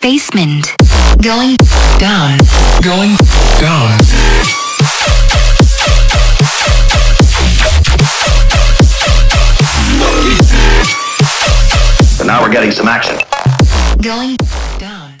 Basement. Going down. Going down. But now we're getting some action. Going down.